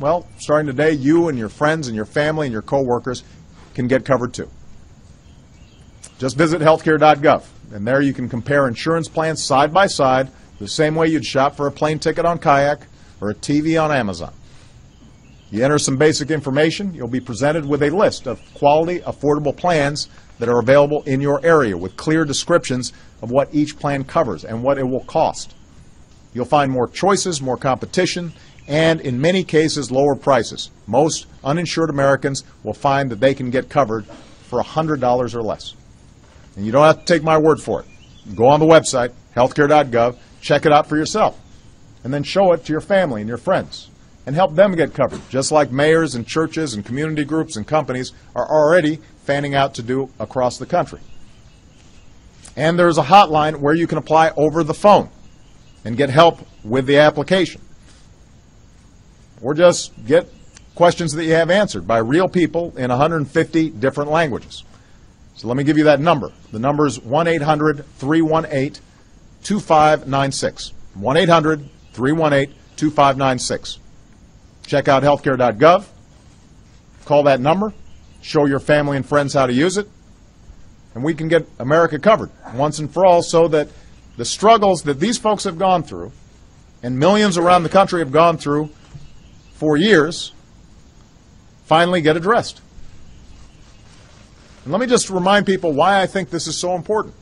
Well, starting today, you and your friends and your family and your coworkers can get covered too. Just visit healthcare.gov, and there you can compare insurance plans side by side the same way you'd shop for a plane ticket on Kayak or a TV on Amazon. You enter some basic information, you'll be presented with a list of quality, affordable plans that are available in your area with clear descriptions of what each plan covers and what it will cost. You'll find more choices, more competition, and in many cases, lower prices. Most uninsured Americans will find that they can get covered for $100 or less. And you don't have to take my word for it. Go on the website, healthcare.gov, check it out for yourself, and then show it to your family and your friends and help them get covered, just like mayors and churches and community groups and companies are already fanning out to do across the country. And there's a hotline where you can apply over the phone and get help with the application. Or just get questions that you have answered by real people in 150 different languages. So let me give you that number. The number is 1 800 318 2596. 1 800 318 2596. Check out healthcare.gov. Call that number. Show your family and friends how to use it. And we can get America covered once and for all so that the struggles that these folks have gone through and millions around the country have gone through for years finally get addressed. And let me just remind people why I think this is so important.